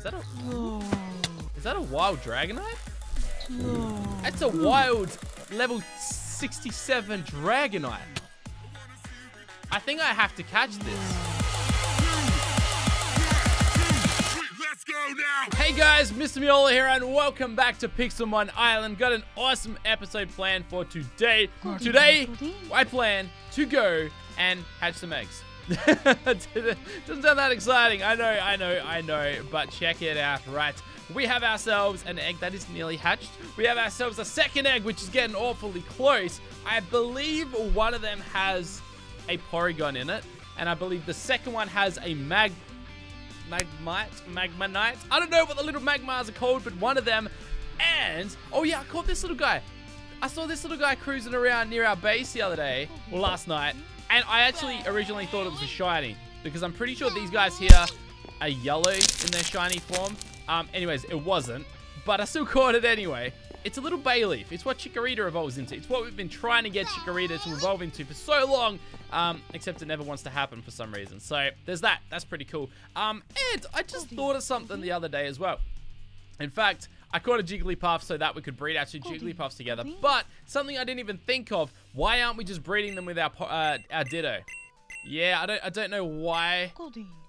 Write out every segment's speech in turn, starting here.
Is that a... Is that a wild Dragonite? That's a wild level 67 Dragonite. I think I have to catch this. Let's go now! Hey guys, Mr. Meola here, and welcome back to Pixelmon Island. Got an awesome episode planned for today. Today, I plan to go and hatch some eggs. Doesn't sound that exciting. I know, I know, I know, but check it out, right? We have ourselves an egg that is nearly hatched. We have ourselves a second egg, which is getting awfully close. I believe one of them has a Porygon in it, and I believe the second one has a Mag Magmite, Magmanite. I don't know what the little Magmars are called, but one of them. And, oh yeah, I caught this little guy. I saw this little guy cruising around near our base the other day, or last night. And I actually originally thought it was a shiny, because I'm pretty sure these guys here are yellow in their shiny form. Um, anyways, it wasn't, but I still caught it anyway. It's a little Bayleef. It's what Chikorita evolves into. It's what we've been trying to get Chikorita to evolve into for so long, um, except it never wants to happen for some reason. So there's that. That's pretty cool. Um, and I just thought of something the other day as well. In fact, I caught a Jigglypuff so that we could breed our two Jigglypuffs together. But something I didn't even think of. Why aren't we just breeding them with our uh, our Ditto? Yeah, I don't I don't know why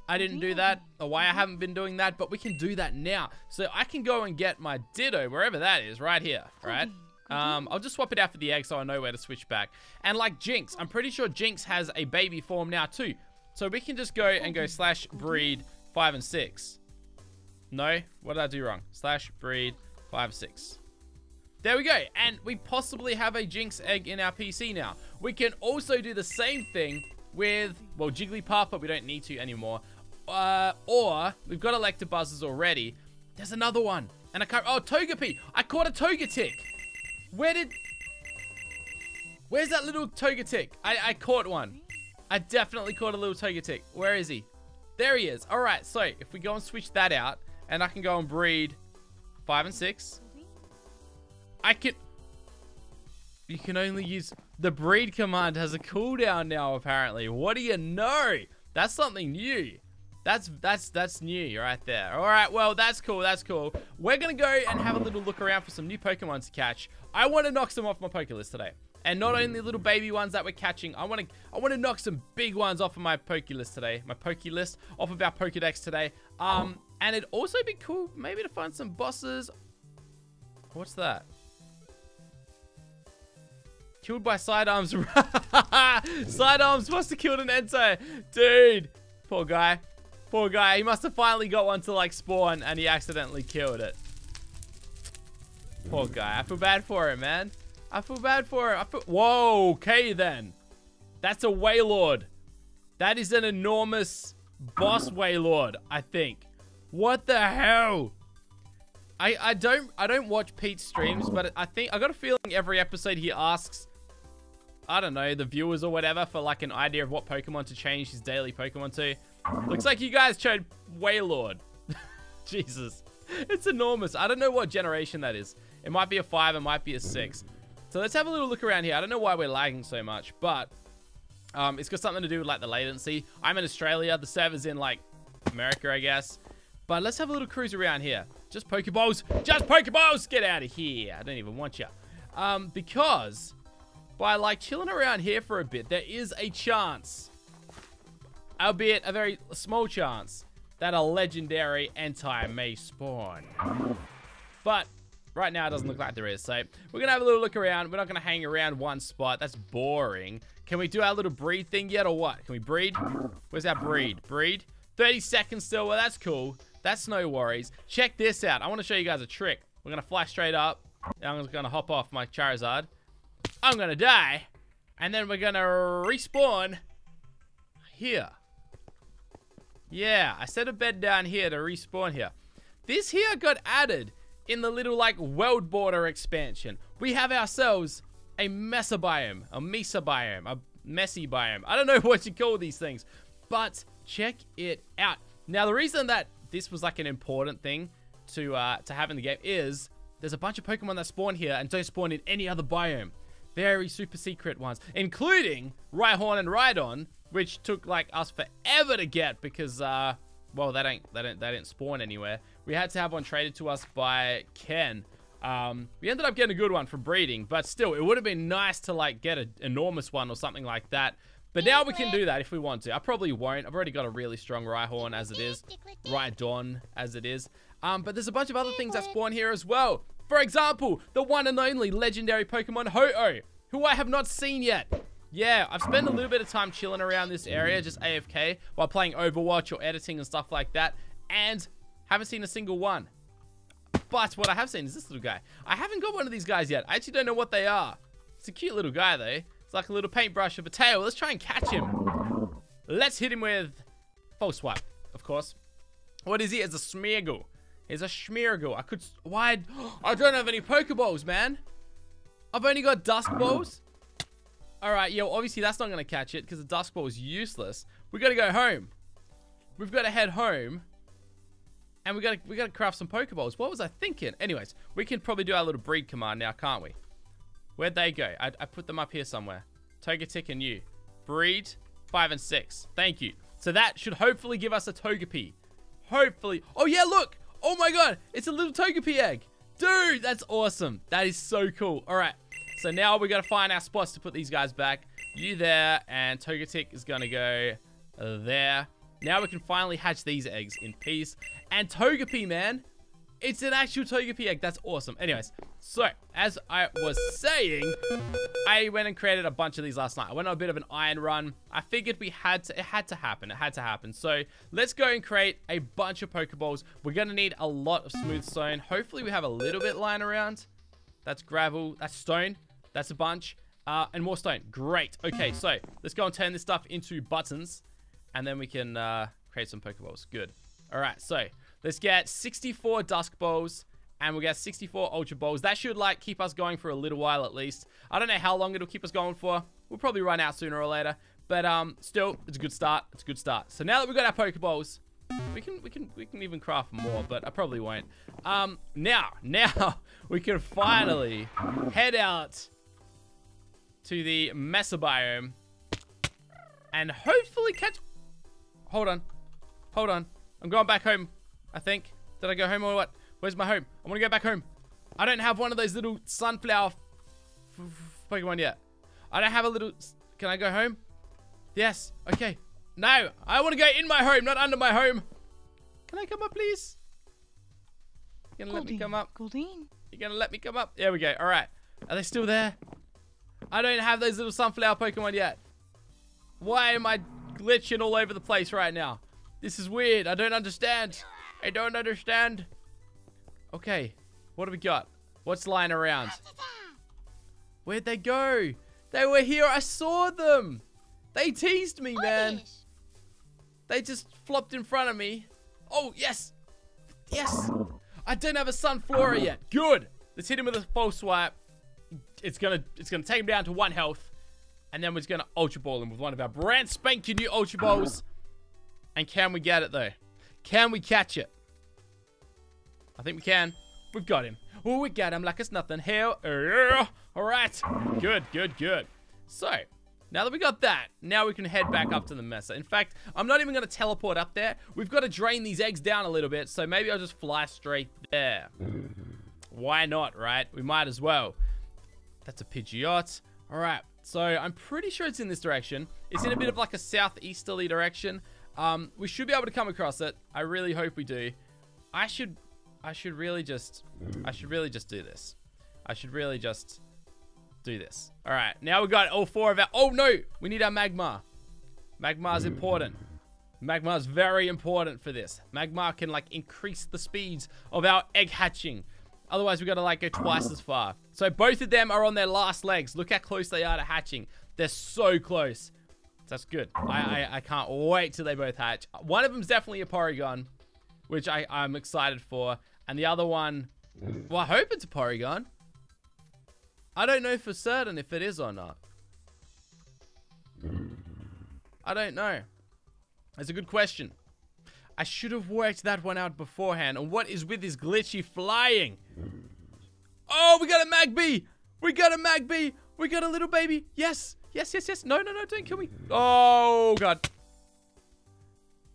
I didn't do that or why I haven't been doing that, but we can do that now. So I can go and get my Ditto wherever that is, right here, right? Um, I'll just swap it out for the egg so I know where to switch back. And like Jynx, I'm pretty sure Jynx has a baby form now too. So we can just go and go slash breed 5 and 6. No? What did I do wrong? Slash breed 5, 6. There we go. And we possibly have a Jynx egg in our PC now. We can also do the same thing with, well, Jigglypuff, but we don't need to anymore. Uh, or, we've got Electabuzzes already. There's another one. And I can't, oh, Togepi. I caught a Togetic. Where did, where's that little Togetic? I, I caught one. I definitely caught a little Togetic. Where is he? There he is. All right, so if we go and switch that out, and I can go and breed five and six, I can... You can only use... The breed command has a cooldown now, apparently. What do you know? That's something new. That's that's that's new right there. All right, well, that's cool. That's cool. We're going to go and have a little look around for some new Pokemon to catch. I want to knock some off my Pokelist today. And not only little baby ones that we're catching, I want to I want to knock some big ones off of my Pokelist today. My Pokelist off of our Pokedex today. Um, and it'd also be cool maybe to find some bosses. What's that? Killed by sidearms. sidearms must have killed an Entei. Dude. Poor guy. Poor guy. He must have finally got one to like spawn and he accidentally killed it. Poor guy. I feel bad for him, man. I feel bad for him. I feel Whoa, okay then. That's a Wailord. That is an enormous boss Wailord, I think. What the hell? I, I don't I don't watch Pete's streams, but I think I got a feeling every episode he asks I don't know, the viewers or whatever for like an idea of what Pokemon to change his daily Pokemon to. Looks like you guys chose Wailord. Jesus. It's enormous. I don't know what generation that is. It might be a 5, it might be a 6. So let's have a little look around here. I don't know why we're lagging so much, but um, it's got something to do with like the latency. I'm in Australia. The server's in like America, I guess. But let's have a little cruise around here. Just Pokeballs. Just Pokeballs. Get out of here. I don't even want you. Um, because by like chilling around here for a bit, there is a chance, albeit a very small chance, that a legendary Entei may spawn. But right now it doesn't look like there is. So we're going to have a little look around. We're not going to hang around one spot. That's boring. Can we do our little breed thing yet or what? Can we breed? Where's our breed? Breed? 30 seconds still. Well, that's cool. That's no worries. Check this out. I want to show you guys a trick. We're going to fly straight up. I'm just going to hop off my Charizard. I'm going to die. And then we're going to respawn here. Yeah, I set a bed down here to respawn here. This here got added in the little, like, world border expansion. We have ourselves a Mesa biome, a Mesa biome, a messy biome. I don't know what you call these things, but check it out. Now, the reason that this was, like, an important thing to, uh, to have in the game is there's a bunch of Pokemon that spawn here and don't spawn in any other biome. Very super secret ones, including Rhyhorn and Rhydon, which took like us forever to get because uh, well, they don't, they don't, they didn't spawn anywhere. We had to have one traded to us by Ken. Um, we ended up getting a good one for breeding, but still, it would have been nice to like get an enormous one or something like that. But now we can do that if we want to. I probably won't. I've already got a really strong Rhyhorn as it is. Rhydon as it is. Um, but there's a bunch of other things that spawn here as well. For example, the one and only legendary Pokemon Ho-Oh, who I have not seen yet. Yeah, I've spent a little bit of time chilling around this area, just AFK, while playing Overwatch or editing and stuff like that, and haven't seen a single one. But what I have seen is this little guy. I haven't got one of these guys yet. I actually don't know what they are. It's a cute little guy, though. It's like a little paintbrush of a tail. Let's try and catch him. Let's hit him with false swipe, of course. What is he? It's a Smeargle. It's a Smeargle. I could... Why? I don't have any Pokeballs, man. I've only got Dusk Balls. All right, yo, obviously that's not going to catch it because the Dusk Ball is useless. We got to go home. We've got to head home. And we got to we got to craft some Pokeballs. What was I thinking? Anyways, we can probably do our little breed command now, can't we? Where'd they go? I, I put them up here somewhere. Togetic and you. Breed, 5 and 6. Thank you. So that should hopefully give us a Togepi. Hopefully. Oh, yeah, look. Oh, my God. It's a little Togepi egg. Dude, that's awesome. That is so cool. All right. So now we got to find our spots to put these guys back. You there, and Togetic is going to go there. Now we can finally hatch these eggs in peace. And Togepi, man. It's an actual Togepi. That's awesome. Anyways, so as I was saying, I went and created a bunch of these last night. I went on a bit of an iron run. I figured we had to, it had to happen. It had to happen. So let's go and create a bunch of Pokeballs. We're going to need a lot of smooth stone. Hopefully we have a little bit lying around. That's gravel. That's stone. That's a bunch. Uh, and more stone. Great. Okay, so let's go and turn this stuff into buttons. And then we can uh, create some Pokeballs. Good. All right, so let's get 64 Dusk Balls. And we'll get 64 Ultra Balls. That should, like, keep us going for a little while at least. I don't know how long it'll keep us going for. We'll probably run out sooner or later. But, um, still, it's a good start. It's a good start. So now that we've got our Pokeballs, we can, we can, we can even craft more, but I probably won't. Um, now, now, we can finally head out to the Mesa biome and hopefully catch... Hold on. Hold on. I'm going back home, I think. Did I go home or what? Where's my home? I want to go back home. I don't have one of those little sunflower Pokemon yet. I don't have a little... Can I go home? Yes. Okay. No. I want to go in my home, not under my home. Can I come up, please? You gonna let me come up? Goldeen. You gonna let me come up? There we go. All right. Are they still there? I don't have those little sunflower Pokemon yet. Why am I glitching all over the place right now? This is weird. I don't understand. I don't understand. Okay. What do we got? What's lying around? Where'd they go? They were here. I saw them. They teased me, man. They just flopped in front of me. Oh, yes. Yes. I didn't have a Sunflora yet. Good. Let's hit him with a false swipe. It's gonna it's gonna take him down to one health. And then we're just gonna Ultra Ball him with one of our brand spanking new Ultra Balls. And can we get it though? Can we catch it? I think we can. We've got him. Oh, we got him like it's nothing. Hell, all right. Good, good, good. So, now that we got that, now we can head back up to the Mesa. In fact, I'm not even going to teleport up there. We've got to drain these eggs down a little bit, so maybe I'll just fly straight there. Why not, right? We might as well. That's a Pidgeot. All right, so I'm pretty sure it's in this direction. It's in a bit of like a southeasterly direction. Um, we should be able to come across it. I really hope we do. I should, I should really just, I should really just do this. I should really just do this. All right, now we got all four of our, oh no, we need our magma. Magmar's important. Magmar's very important for this. Magma can like increase the speeds of our egg hatching. Otherwise, we got to like go twice as far. So both of them are on their last legs. Look how close they are to hatching. They're so close. That's good. I, I, I can't wait till they both hatch. One of them's definitely a Porygon, which I, I'm excited for. And the other one, well, I hope it's a Porygon. I don't know for certain if it is or not. I don't know. That's a good question. I should have worked that one out beforehand. And what is with this glitchy flying? Oh, we got a Magby! We got a Magby! We got a little baby! Yes! Yes, yes, yes! No, no, no, don't kill me! Oh, God.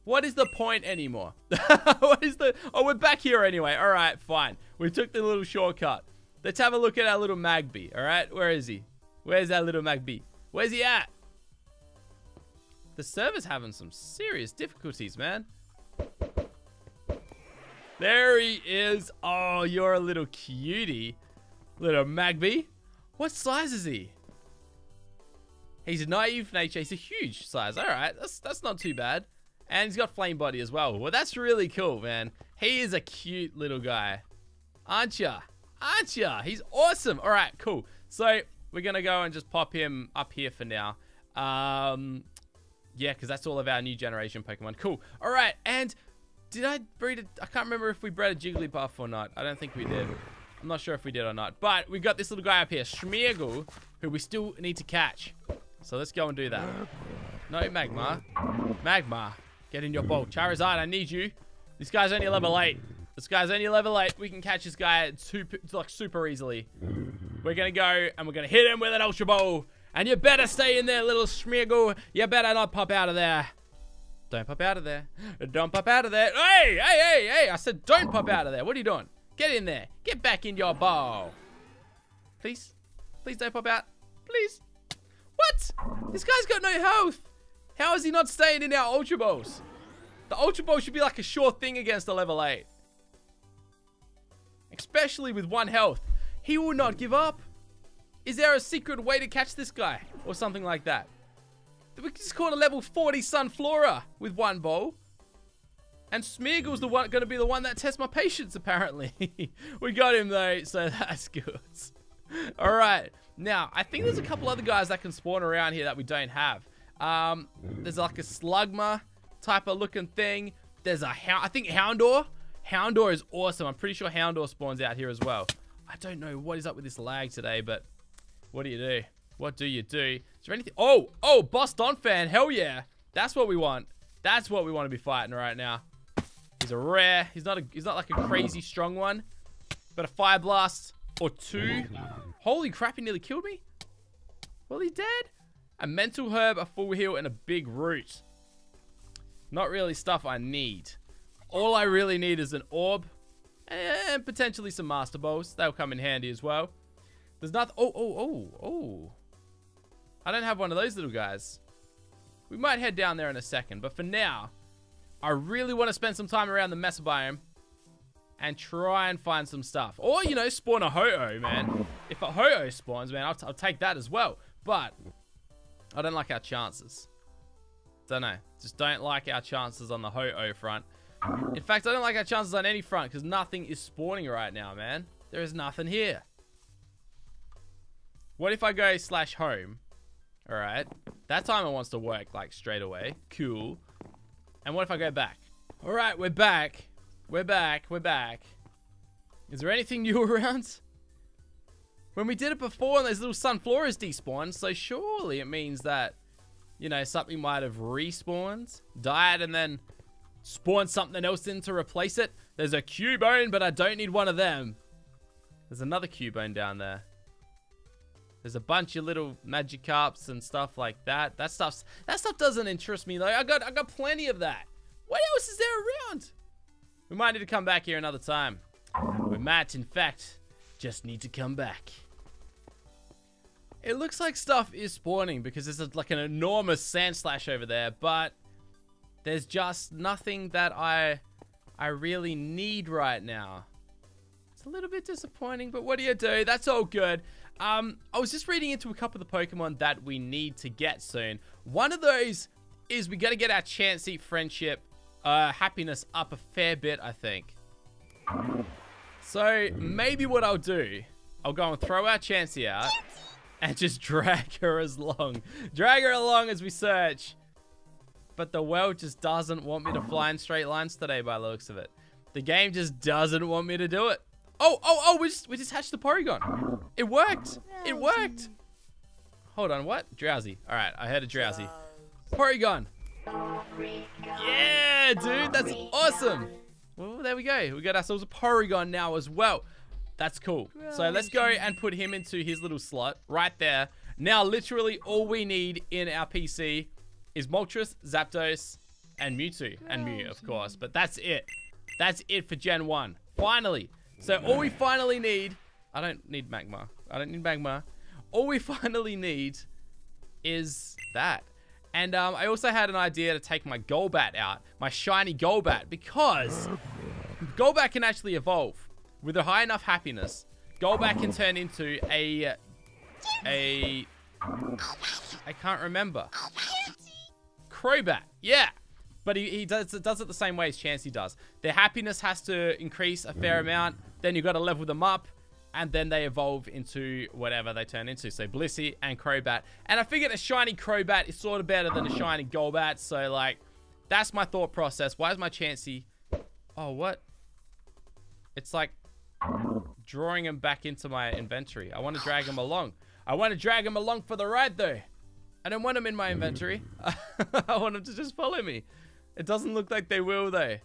What is the point anymore? what is the... Oh, we're back here anyway. All right, fine. We took the little shortcut. Let's have a look at our little Magby, all right? Where is he? Where's our little Magby? Where's he at? The server's having some serious difficulties, man. There he is. Oh, you're a little cutie. Little Magby. What size is he? He's a naive nature. He's a huge size. All right, that's that's not too bad. And he's got flame body as well. Well, that's really cool, man. He is a cute little guy. Aren't ya? Aren't ya? He's awesome. All right, cool. So we're going to go and just pop him up here for now. Um, yeah, because that's all of our new generation Pokemon. Cool. All right, and did I breed a... I can't remember if we bred a Jigglypuff or not. I don't think we did. I'm not sure if we did or not. But we got this little guy up here, Smeargle, who we still need to catch. So let's go and do that. No, Magma. Magma. Get in your boat. Charizard, I need you. This guy's only level 8. This guy's only level 8. We can catch this guy super, like super easily. We're going to go and we're going to hit him with an Ultra Ball. And you better stay in there, little Smeargle. You better not pop out of there. Don't pop out of there. Don't pop out of there. Hey, hey, hey, hey. I said don't pop out of there. What are you doing? Get in there. Get back in your bowl. Please. Please don't pop out. Please. What? This guy's got no health. How is he not staying in our Ultra Balls? The Ultra Ball should be like a sure thing against a level 8. Especially with one health. He will not give up. Is there a secret way to catch this guy? Or something like that? We just caught a level 40 Sunflora with one ball. And Smeargle's the one going to be the one that tests my patience, apparently. we got him, though, so that's good. All right. Now, I think there's a couple other guys that can spawn around here that we don't have. Um, there's like a Slugma type of looking thing. There's a Hound. I think Houndor. Houndour is awesome. I'm pretty sure Houndour spawns out here as well. I don't know what is up with this lag today, but what do you do? What do you do? Is there anything? Oh, oh, Boss Donphan. Hell yeah. That's what we want. That's what we want to be fighting right now. He's a rare. He's not a. He's not like a crazy strong one, but a fire blast or two. Holy crap! He nearly killed me. Well, he's dead. A mental herb, a full heal, and a big root. Not really stuff I need. All I really need is an orb and potentially some master balls. They'll come in handy as well. There's nothing. Oh, oh, oh, oh. I don't have one of those little guys. We might head down there in a second, but for now, I really want to spend some time around the Mesa biome and try and find some stuff. Or, you know, spawn a Ho-Oh, man. If a Ho-Oh spawns, man, I'll, I'll take that as well. But I don't like our chances. Don't know. Just don't like our chances on the Ho-Oh front. In fact, I don't like our chances on any front because nothing is spawning right now, man. There is nothing here. What if I go slash home? All right. That timer wants to work like straight away. Cool. And what if I go back? All right, we're back. We're back. We're back. Is there anything new around? When we did it before and those little sunfloras despawned, so surely it means that, you know, something might have respawned, died, and then spawned something else in to replace it. There's a Cubone, but I don't need one of them. There's another Cubone down there. There's a bunch of little magic Magikarps and stuff like that. That stuff's that stuff doesn't interest me though. I got I got plenty of that. What else is there around? We might need to come back here another time. We might, in fact, just need to come back. It looks like stuff is spawning because there's a, like an enormous Sandslash over there, but there's just nothing that I I really need right now. It's a little bit disappointing, but what do you do? That's all good. Um, I was just reading into a couple of the Pokemon that we need to get soon. One of those is we got to get our Chansey friendship uh, happiness up a fair bit, I think. So maybe what I'll do, I'll go and throw our Chansey out and just drag her as long. Drag her along as we search. But the world just doesn't want me to fly in straight lines today by the looks of it. The game just doesn't want me to do it. Oh, oh, oh, we just, we just hatched the Porygon. It worked. It worked. Hold on, what? Drowsy. All right, I heard a Drowzee. Porygon. Yeah, dude, that's awesome. Well, there we go. We got ourselves a Porygon now as well. That's cool. So let's go and put him into his little slot right there. Now, literally all we need in our PC is Moltres, Zapdos, and Mewtwo and Mew, of course. But that's it. That's it for Gen 1. Finally. So all we finally need... I don't need Magma. I don't need Magma. All we finally need is that. And um, I also had an idea to take my Golbat out. My shiny Golbat. Because Golbat can actually evolve. With a high enough happiness, Golbat can turn into a... A... I can't remember. Crobat. Yeah. But he, he does, it does it the same way as Chansey does. Their happiness has to increase a fair amount. Then you've got to level them up. And then they evolve into whatever they turn into. So Blissey and Crobat. And I figured a shiny Crobat is sort of better than a shiny Golbat. So like, that's my thought process. Why is my Chansey... Oh, what? It's like drawing him back into my inventory. I want to drag him along. I want to drag him along for the ride though. I don't want him in my inventory. I want him to just follow me. It doesn't look like they will though.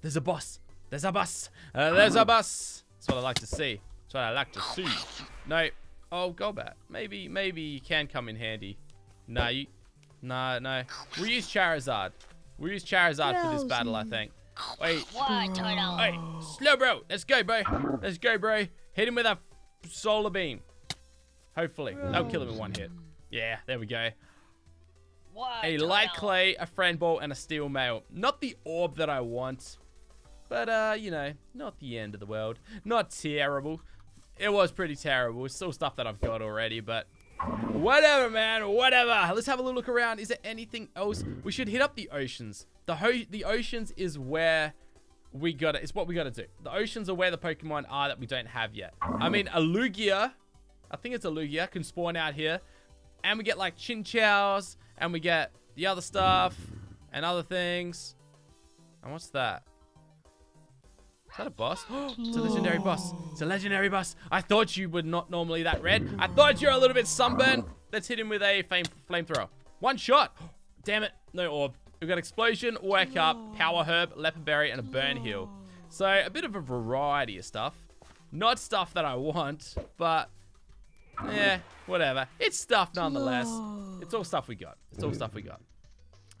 There's a boss. There's a bus. Uh, there's a bus. That's what I like to see. That's what I like to see. No. Oh, Golbat. Maybe, maybe you can come in handy. No, you... No, no. We'll use Charizard. We'll use Charizard for this battle, I think. Wait. What, Turtle? Hey, Slowbro. Let's go, bro. Let's go, bro. Hit him with a solar beam. Hopefully. That'll kill him in one hit. Yeah, there we go. What, A light Turtle? clay, a friend ball, and a steel mail. Not the orb that I want. But, uh, you know, not the end of the world. Not terrible. It was pretty terrible. It's still stuff that I've got already, but... Whatever, man. Whatever. Let's have a little look around. Is there anything else? We should hit up the oceans. The ho the oceans is where we got it. It's what we got to do. The oceans are where the Pokemon are that we don't have yet. I mean, a Lugia... I think it's a Lugia. Can spawn out here. And we get, like, Chinchous. And we get the other stuff. And other things. And what's that? Is that a boss? it's a legendary boss. It's a legendary boss. I thought you were not normally that red. I thought you were a little bit sunburned. Let's hit him with a flame flamethrower. One shot. Damn it. No orb. We've got explosion, wake up, power herb, leopard berry, and a burn heal. So a bit of a variety of stuff. Not stuff that I want, but yeah, whatever. It's stuff nonetheless. It's all stuff we got. It's all stuff we got.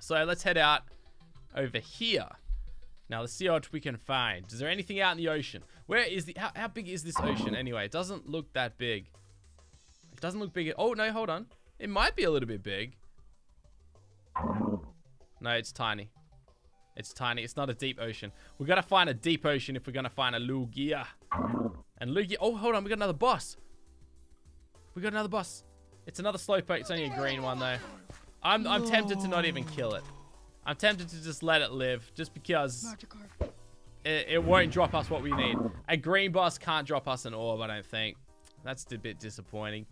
So let's head out over here. Now let's see what we can find. Is there anything out in the ocean? Where is the? How, how big is this ocean anyway? It doesn't look that big. It doesn't look big. Oh no, hold on. It might be a little bit big. No, it's tiny. It's tiny. It's not a deep ocean. We gotta find a deep ocean if we're gonna find a Lugia. And Lugia. Oh, hold on. We got another boss. We got another boss. It's another Slowpoke. It's only a green one though. I'm I'm tempted to not even kill it. I'm tempted to just let it live, just because it, it won't drop us what we need. A green boss can't drop us an orb, I don't think. That's a bit disappointing.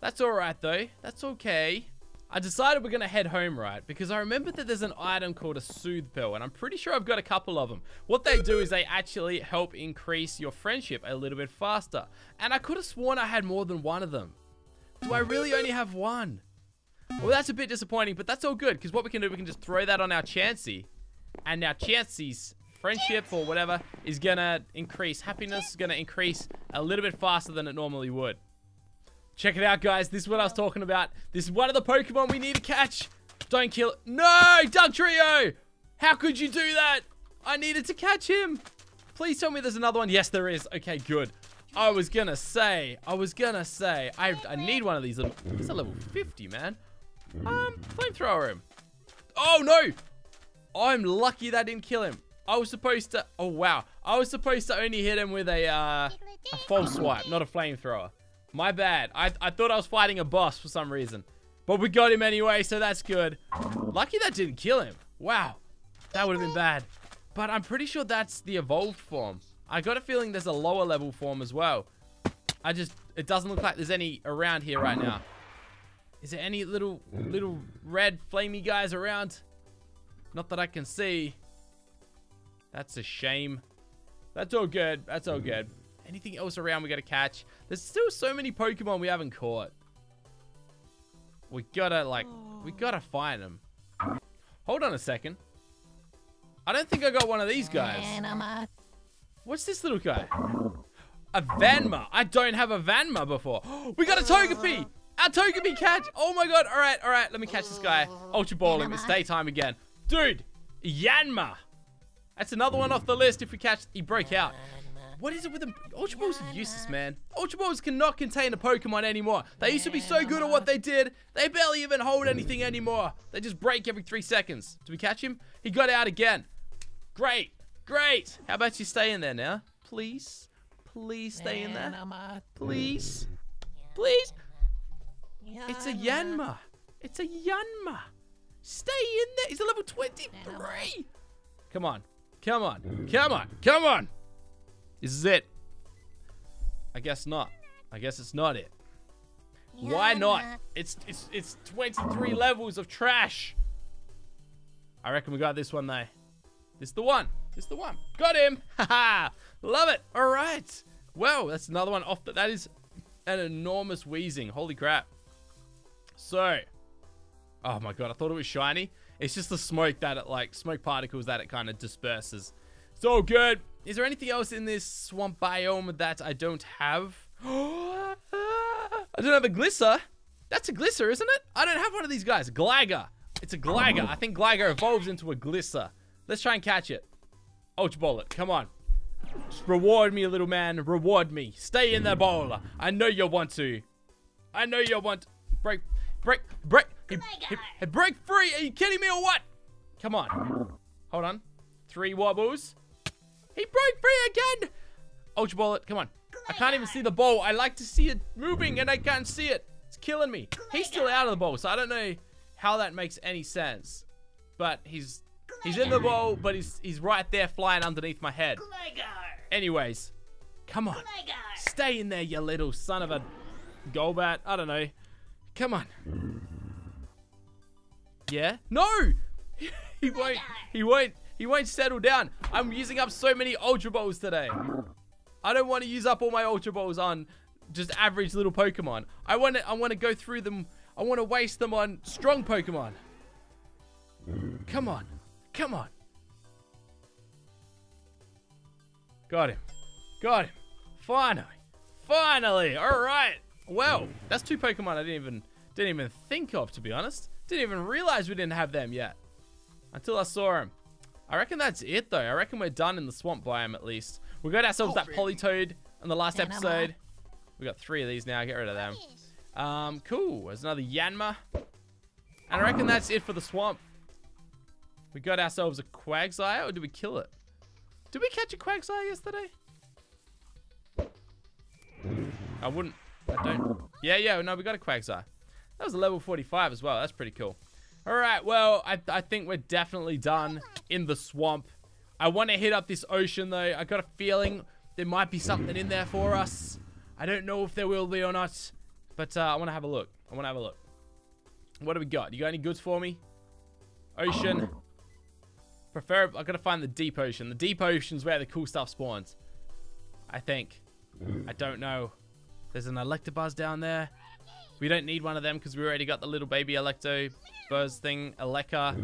That's alright though. That's okay. I decided we're going to head home, right? Because I remember that there's an item called a Soothe Pill, and I'm pretty sure I've got a couple of them. What they do is they actually help increase your friendship a little bit faster. And I could have sworn I had more than one of them. Do I really only have one? Well, that's a bit disappointing, but that's all good, because what we can do, we can just throw that on our Chansey, and our Chansey's friendship or whatever is going to increase. Happiness is going to increase a little bit faster than it normally would. Check it out, guys. This is what I was talking about. This is one of the Pokemon we need to catch. Don't kill it. No, Dugtrio! How could you do that? I needed to catch him. Please tell me there's another one. Yes, there is. Okay, good. I was gonna say, I was gonna say, I, I need one of these. Little, he's a level 50, man. Um, flamethrower him. Oh, no. I'm lucky that didn't kill him. I was supposed to, oh, wow. I was supposed to only hit him with a, uh, a false swipe, not a flamethrower. My bad. I, I thought I was fighting a boss for some reason. But we got him anyway, so that's good. Lucky that didn't kill him. Wow. That would have been bad. But I'm pretty sure that's the evolved form. I got a feeling there's a lower level form as well. I just, it doesn't look like there's any around here right now. Is there any little, little red flamey guys around? Not that I can see. That's a shame. That's all good. That's all good. Anything else around we gotta catch? There's still so many Pokemon we haven't caught. We gotta, like, we gotta find them. Hold on a second. I don't think I got one of these guys. What's this little guy? A Yanma. I don't have a Yanma before. We got a Togepi. Our Togepi catch. Oh my god. All right, all right. Let me catch this guy. Ultra Ball him. It's daytime again. Dude, Yanma. That's another one off the list if we catch... He broke out. What is it with them? Ultra Balls are useless, man. Ultra Balls cannot contain a Pokemon anymore. They used to be so good at what they did. They barely even hold anything anymore. They just break every three seconds. Did we catch him? He got out again. Great. Great. How about you stay in there now? Please? Please stay in there. Please? Please? It's a Yanma. It's a Yanma. Stay in there. He's a level 23. Come on. Come on. Come on. Come on. This is it. I guess not. I guess it's not it. Why not? It's it's it's 23 levels of trash. I reckon we got this one though. This the one. This the one. Got him. Haha. Love it. All right. Well, that's another one off. The, that is an enormous wheezing. Holy crap. So, oh my god, I thought it was shiny. It's just the smoke that it like smoke particles that it kind of disperses. So good. Is there anything else in this swamp biome that I don't have? I don't have a Gliscor. That's a Gliscor, isn't it? I don't have one of these guys. Gligar. It's a Gligar. I think Gligar evolves into a Gliscor. Let's try and catch it. Ultra Ball it. Come on. Just reward me, little man. Reward me. Stay in the bowl. I know you want to. I know you want. Break. Break. Break. He, he, he break free. Are you kidding me or what? Come on. Hold on. Three wobbles. He broke free again. Ultra Ball it. Come on. I can't even see the ball. I like to see it moving and I can't see it. It's killing me. He's still out of the ball, so I don't know how that makes any sense. But he's he's in the ball, but he's he's right there flying underneath my head. Anyways, come on. Stay in there, you little son of a Golbat. I don't know. Come on. Yeah? No! he won't he won't he won't settle down. I'm using up so many Ultra Balls today. I don't want to use up all my Ultra Balls on just average little Pokemon. I want to I want to go through them. I want to waste them on strong Pokemon. Come on. Come on. Got him. Got him. Finally. Finally. All right. Well, that's two Pokemon I didn't even didn't even think of to be honest. Didn't even realize we didn't have them yet. Until I saw them. I reckon that's it though. I reckon we're done in the swamp biome at least. We got ourselves that Politoed in the last episode. We got three of these now. Get rid of them. Um, cool. There's another Yanma. And I reckon that's it for the swamp. We got ourselves a Quagsire, or did we kill it? Did we catch a Quagsire yesterday? I wouldn't. I don't. Yeah, yeah. No, we got a Quagsire. That was a level 45 as well. That's pretty cool. All right. Well, I, I think we're definitely done in the swamp. I want to hit up this ocean, though. I got a feeling there might be something in there for us. I don't know if there will be or not. But uh, I want to have a look. I want to have a look. What do we got? You got any goods for me? Ocean. Prefer. I gotta find the deep ocean. The deep ocean's where the cool stuff spawns. I think. I don't know. There's an Electabuzz down there. We don't need one of them because we already got the little baby Electo Buzz thing. Eleka.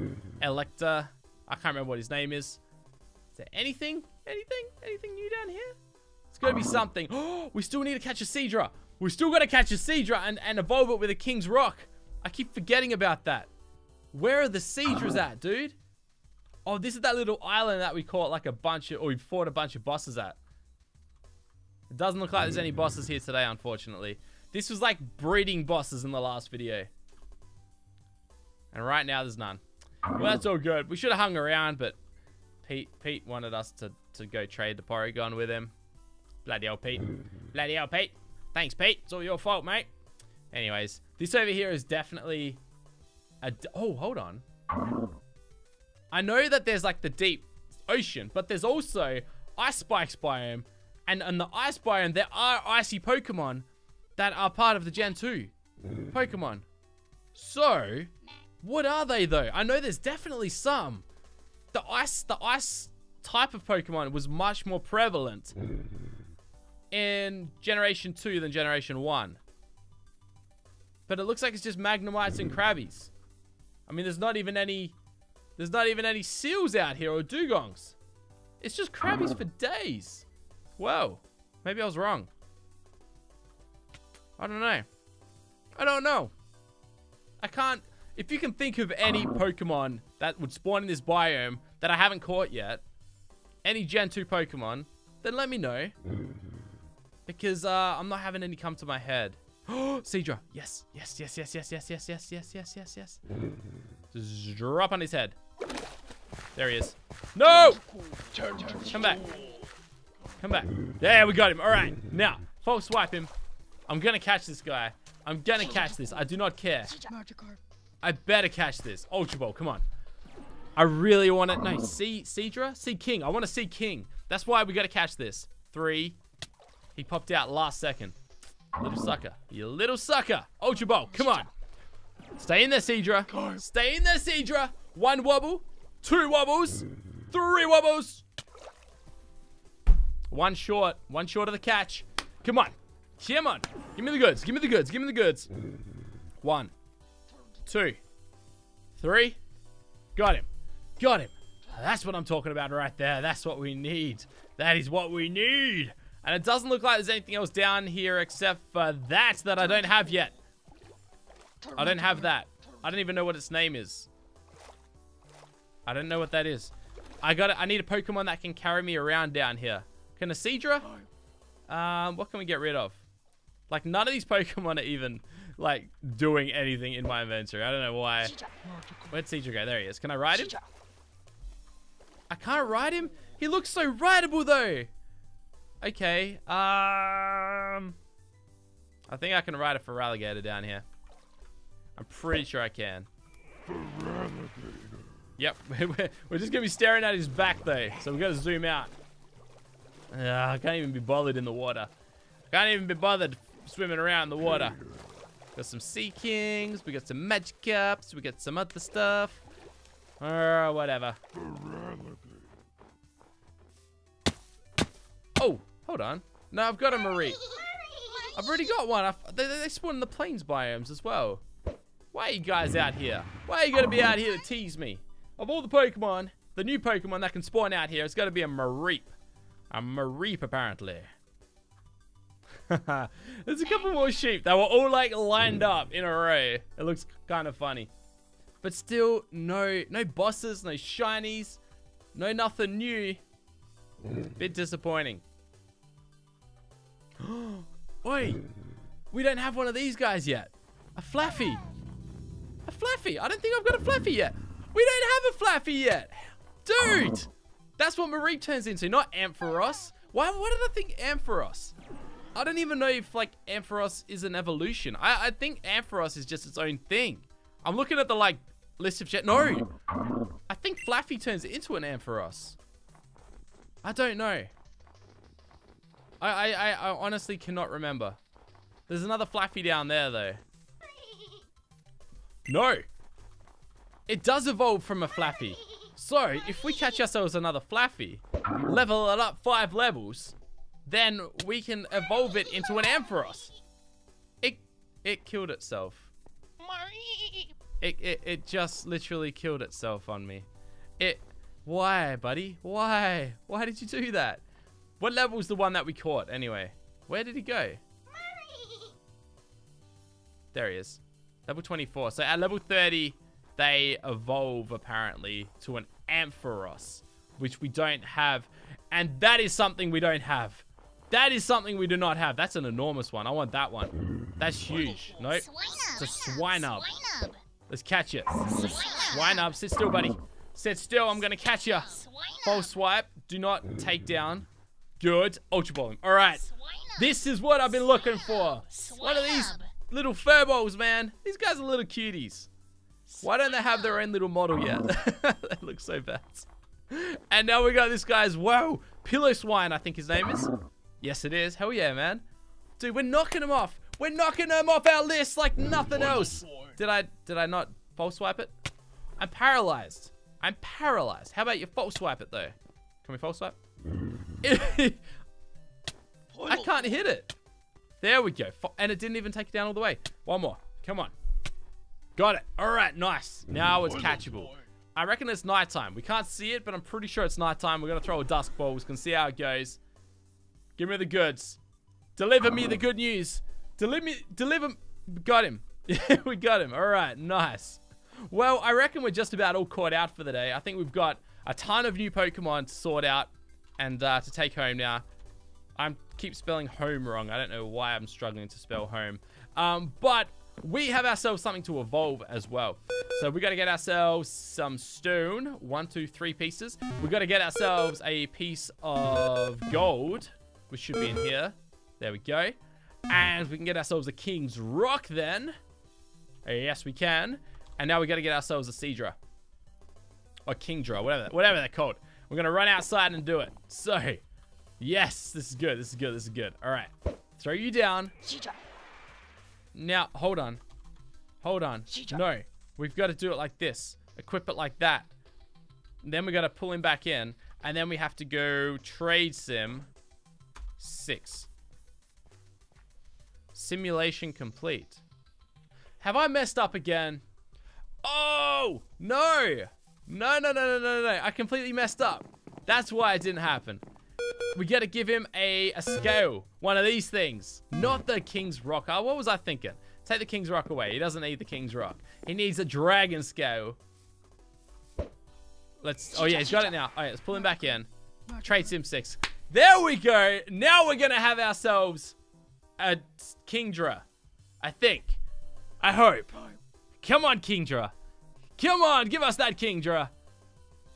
Electa. I can't remember what his name is. Is there anything? Anything? Anything new down here? It's gotta be something. Oh, we still need to catch a Seadra. We still gotta catch a Seadra and, and evolve it with a King's Rock. I keep forgetting about that. Where are the Seadras at, dude? Oh, this is that little island that we caught like a bunch of, or we fought a bunch of bosses at. It doesn't look like there's any bosses here today, unfortunately. This was like breeding bosses in the last video. And right now, there's none. Well, that's all good. We should have hung around, but Pete Pete wanted us to, to go trade the Porygon with him. Bloody hell, Pete. Bloody hell, Pete. Thanks, Pete. It's all your fault, mate. Anyways, this over here is definitely a... Oh, hold on. I know that there's like the deep ocean, but there's also Ice Spikes biome. And in the Ice biome, there are icy Pokemon that are part of the Gen 2 mm. Pokemon. So, what are they though? I know there's definitely some. The ice, the ice type of Pokemon was much more prevalent in Generation 2 than Generation 1. But it looks like it's just Magnemites and Krabbies. I mean, there's not even any... There's not even any seals out here or dugongs. It's just Krabbies for days. Whoa. Maybe I was wrong. I don't know. I don't know. I can't... If you can think of any Pokemon that would spawn in this biome that I haven't caught yet, any Gen 2 Pokemon, then let me know. Because uh, I'm not having any come to my head. Oh, Seadra. Yes, yes, yes, yes, yes, yes, yes, yes, yes, yes, yes, yes. Just drop on his head. There he is. No! Come back. Come back. There, we got him. All right. Now, false swipe him. I'm going to catch this guy. I'm going to catch this. I do not care. I better catch this. Ultra Ball, come on. I really want to... No, see Seadra? See King. I want to see King. That's why we got to catch this. Three. He popped out last second. Little sucker. You little sucker. Ultra Ball, come on. Stay in there, Seadra. Stay in there, Seadra. One wobble. Two wobbles. Three wobbles. One short. One short of the catch. Come on. Come on. Give me the goods. Give me the goods. Give me the goods. One. Two. Three. Got him. Got him. That's what I'm talking about right there. That's what we need. That is what we need. And it doesn't look like there's anything else down here except for that that I don't have yet. I don't have that. I don't even know what its name is. I don't know what that is. I got. it. I need a Pokemon that can carry me around down here. Can a Seadra? Um, what can we get rid of? Like none of these Pokemon are even like doing anything in my inventory. I don't know why. Where'd Seadra go? There he is. Can I ride him? I can't ride him. He looks so rideable though. Okay. Um, I think I can ride a Feraligatr down here. I'm pretty sure I can. Yep, we're just gonna be staring at his back though, so we gotta zoom out. Uh, I can't even be bothered in the water. I Can't even be bothered swimming around in the water. Got some Seakings, we got some Magikarps, we got some other stuff. Uh, whatever. Oh, hold on. No, I've got a Mareep. I've already got one. They, they spawn in the plains biomes as well. Why are you guys out here? Why are you going to be out here to tease me? Of all the Pokemon, the new Pokemon that can spawn out here, it's got to be a Mareep. A Mareep, apparently. There's a couple more sheep that were all like lined up in a row. It looks kind of funny. But still, no no bosses, no shinies, no nothing new. Bit disappointing. Oi! We don't have one of these guys yet. A Flaaffy. A Flaaffy. I don't think I've got a Flaaffy yet. We don't have a Flaaffy yet. Dude! That's what Mareep turns into, not Ampharos. Why, why did I think Ampharos? I don't even know if, like, Ampharos is an evolution. I, I think Ampharos is just its own thing. I'm looking at the, like, list of shit. No! I think Flaaffy turns into an Ampharos. I don't know. I, I, I, I honestly cannot remember. There's another Flaaffy down there, though. No! It does evolve from a Flaaffy. So, if we catch ourselves another Flaaffy, level it up five levels, then we can evolve it into an Ampharos. It, it killed itself. It, it, it just literally killed itself on me. It, why, buddy? Why? Why did you do that? What level level's the one that we caught, anyway? Where did he go? There he is. Level 24. So at level 30, they evolve, apparently, to an Ampharos, which we don't have. And that is something we don't have. That is something we do not have. That's an enormous one. I want that one. That's huge. Nope. It's a Swinub. Let's catch it. Swinub. Sit still, buddy. Sit still. I'm going to catch you. False swipe. Do not take down. Good. Ultra Ball him. All right. This is what I've been looking for. What are these little furballs, man? These guys are little cuties. Why don't they have their own little model yet? they look so bad. And now we got this guy's, whoa, Piloswine, I think his name is. Yes, it is. Hell yeah, man. Dude, we're knocking him off. We're knocking him off our list like nothing else. Did I, did I not false swipe it? I'm paralyzed. I'm paralyzed. How about you false swipe it, though? Can we false swipe? I can't hit it. There we go. And it didn't even take it down all the way. One more. Come on. Got it. All right, nice. Now it's catchable. I reckon it's nighttime. We can't see it, but I'm pretty sure it's nighttime. We're going to throw a dusk ball. We can see how it goes. Give me the goods. Deliver me the good news. Deliver me. Deliver. Got him. we got him. All right, nice. Well, I reckon we're just about all caught out for the day. I think we've got a ton of new Pokemon to sort out and uh, to take home now. I keep spelling home wrong. I don't know why I'm struggling to spell home. Um, but we have ourselves something to evolve as well. So we got to get ourselves some stone. One, two, three pieces. We got to get ourselves a piece of gold, which should be in here. There we go. And we can get ourselves a King's Rock then. Yes, we can. And now we got to get ourselves a Seadra. Or Kingdra, whatever, whatever they're called. We're going to run outside and do it. So, yes, this is good. This is good. This is good. All right. Throw you down. Now, hold on. Hold on. No. We've got to do it like this. Equip it like that. Then we got to pull him back in. And then we have to go trade sim. Six. Simulation complete. Have I messed up again? Oh! No! No, no, no, no, no, no. I completely messed up. That's why it didn't happen. We got to give him a, a scale. One of these things. Not the King's Rock. Oh, what was I thinking? Take the King's Rock away. He doesn't need the King's Rock. He needs a Dragon Scale. Let's... Oh, yeah, he's got it now. All right, let's pull him back in. Trade Sim 6. There we go. Now we're going to have ourselves a Kingdra. I think. I hope. Come on, Kingdra. Come on, give us that Kingdra.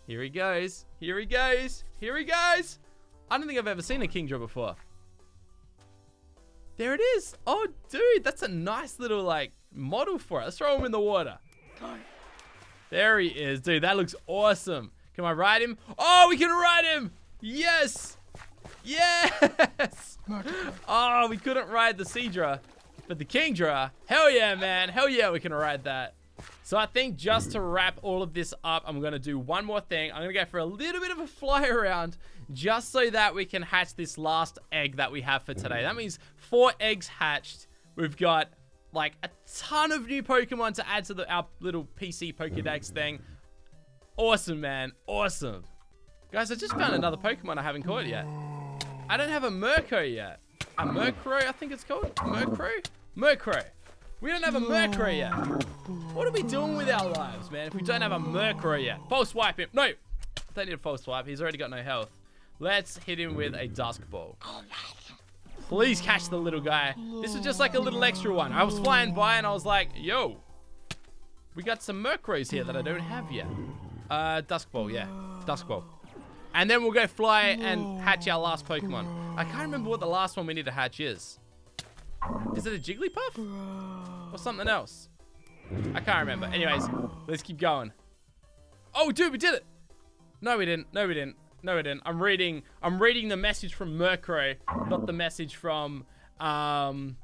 Here he goes. Here he goes. Here he goes. I don't think I've ever seen a Kingdra before. There it is. Oh, dude, that's a nice little, like, model for it. Let's throw him in the water. There he is. Dude, that looks awesome. Can I ride him? Oh, we can ride him. Yes. Yes. Oh, we couldn't ride the Seadra. But the Kingdra, hell yeah, man. Hell yeah, we can ride that. So I think just to wrap all of this up, I'm going to do one more thing. I'm going to go for a little bit of a fly around just so that we can hatch this last egg that we have for today. That means four eggs hatched. We've got like a ton of new Pokemon to add to the, our little PC Pokedex thing. Awesome, man. Awesome. Guys, I just found another Pokemon I haven't caught yet. I don't have a Murkrow yet. A Murkrow, I think it's called? Murkrow? Murkrow. We don't have a Murkrow yet. What are we doing with our lives, man, if we don't have a Murkrow yet? False swipe him. No. Don't need a false swipe. He's already got no health. Let's hit him with a Dusk Ball. Please catch the little guy. This is just like a little extra one. I was flying by and I was like, yo, we got some Murkrows here that I don't have yet. Uh, Dusk Ball, yeah. Dusk Ball. And then we'll go fly and hatch our last Pokemon. I can't remember what the last one we need to hatch is. Is it a Jigglypuff? Or something else? I can't remember. Anyways, let's keep going. Oh, dude, we did it! No, we didn't. No, we didn't. No, we didn't. I'm reading. I'm reading the message from Murkrow, not the message from um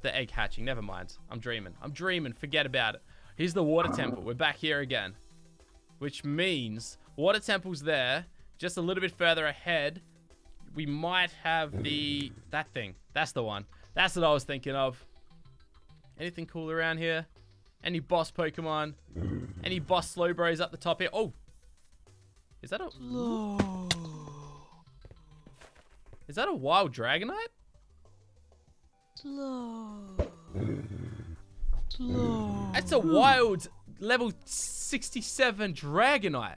the egg hatching. Never mind. I'm dreaming. I'm dreaming. Forget about it. Here's the water temple. We're back here again, which means water temple's there. Just a little bit further ahead, we might have the that thing. That's the one. That's what I was thinking of. Anything cool around here? Any boss Pokemon? Any boss Slowbros up the top here? Oh, is that a is that a wild Dragonite? It's a wild level 67 Dragonite.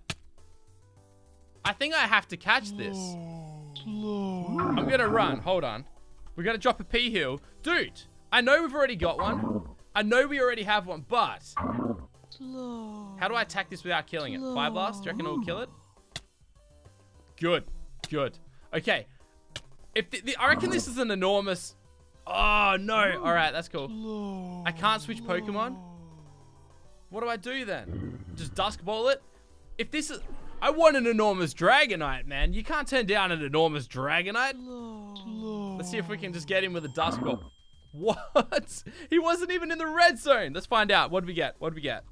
I think I have to catch this. I'm gonna run. Hold on. We're gonna drop a P heal. Dude, I know we've already got one. I know we already have one, but how do I attack this without killing it? Fire Blast? Do you reckon it will kill it? Good. Good. Okay. If the, the, I reckon this is an enormous... Oh, no. All right, that's cool. I can't switch Pokemon. What do I do then? Just Dusk Ball it? If this is... I want an enormous Dragonite, man. You can't turn down an enormous Dragonite. Let's see if we can just get him with a Dusk Ball. What? He wasn't even in the red zone. Let's find out. What do we get? What do we get?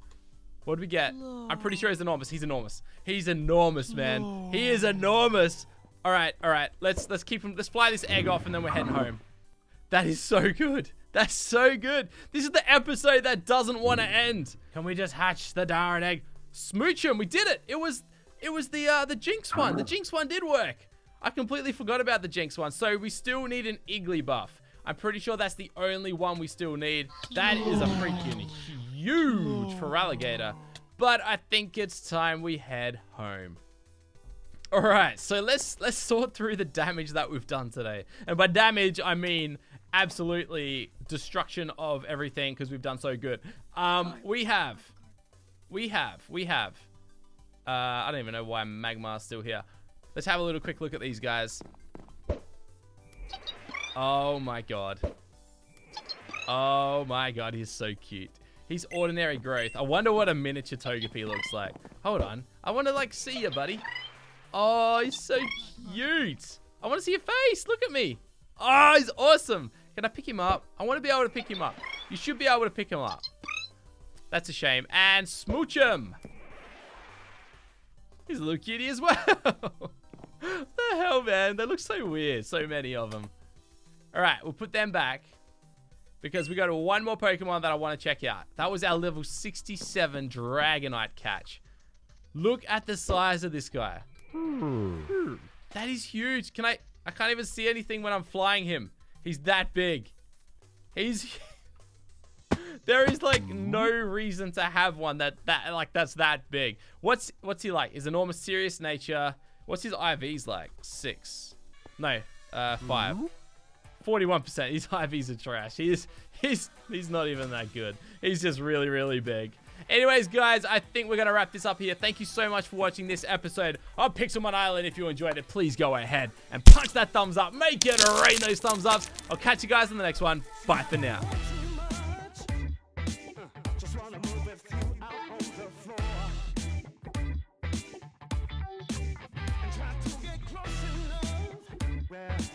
What do we get? I'm pretty sure he's enormous. He's enormous. He's enormous, man. He is enormous. All right, all right. Let's let's keep him. Let's fly this egg off, and then we're heading home. That is so good. That's so good. This is the episode that doesn't want to end. Can we just hatch the darn egg? Smooch him. We did it. It was it was the uh, the Jynx one. The Jynx one did work. I completely forgot about the Jynx one. So we still need an Igglybuff. I'm pretty sure that's the only one we still need. That is a freaking huge Feraligatr. but I think it's time we head home. All right, so let's let's sort through the damage that we've done today. And by damage, I mean absolutely destruction of everything because we've done so good. Um, we have, we have, we have. Uh, I don't even know why Magmar's still here. Let's have a little quick look at these guys. Oh my god. Oh my god, he's so cute. He's ordinary growth. I wonder what a miniature Togepi looks like. Hold on. I want to like see you, buddy. Oh, he's so cute. I want to see your face. Look at me. Oh, he's awesome. Can I pick him up? I want to be able to pick him up. You should be able to pick him up. That's a shame. And smooch him. He's a little cutie as well. the hell, man? They look so weird. So many of them. All right, we'll put them back because we got one more Pokemon that I want to check out. That was our level 67 Dragonite catch. Look at the size of this guy. That is huge. Can I... I can't even see anything when I'm flying him. He's that big. He's... there is like no reason to have one that that like that's that big. What's what's he like? Is enormous serious nature. What's his IVs like? Six. No, uh five. 41%. His IVs are trash. He's he's he's not even that good. He's just really, really big. Anyways, guys, I think we're going to wrap this up here. Thank you so much for watching this episode of Pixelmon Island. If you enjoyed it, please go ahead and punch that thumbs up. Make it rain those thumbs ups. I'll catch you guys in the next one. Bye for now. Yeah.